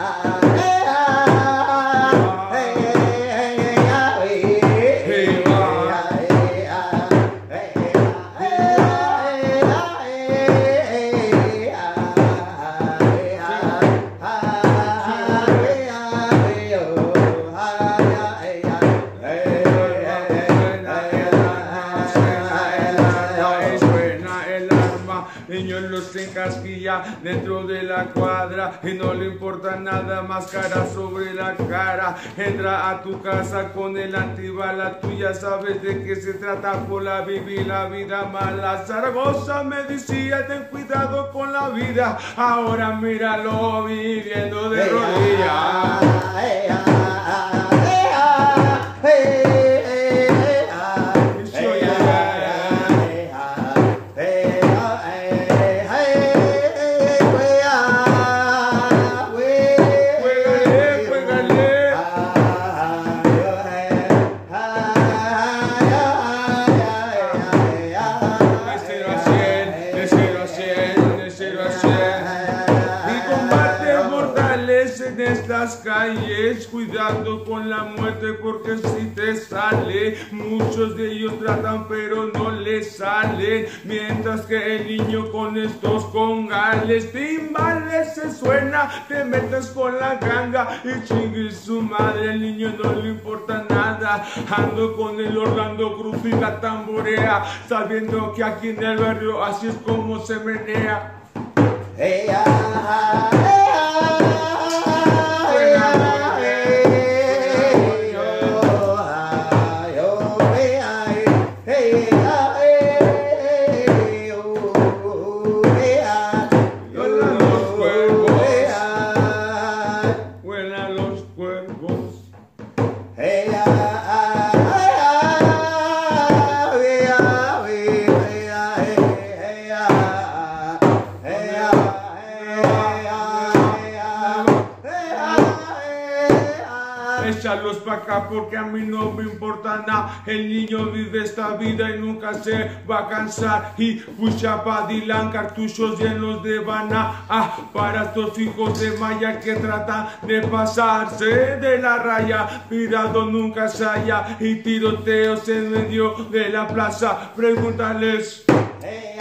Ah, eh, ah. Dentro de la cuadra y no le importa nada, máscara sobre la cara. Entra a tu casa con el antibala, tú ya sabes de qué se trata por la vivir la vida mala. Zaragoza me decía, ten cuidado con la vida, ahora míralo viviendo de rodillas. Calles, cuidando con la muerte porque si te sale, muchos de ellos tratan pero no les salen, mientras que el niño con estos congales, timbales se suena, te metes con la ganga y chingue su madre, el niño no le importa nada, ando con el Orlando Cruz y la tamborea, sabiendo que aquí en el barrio así es como se menea. Porque a mí no me importa nada. El niño vive esta vida y nunca se va a cansar. Y pucha Dilan, cartuchos llenos de bana. Ah, para estos hijos de Maya que tratan de pasarse de la raya. Pirado nunca se halla y tiroteos en medio de la plaza. Pregúntales. Hey,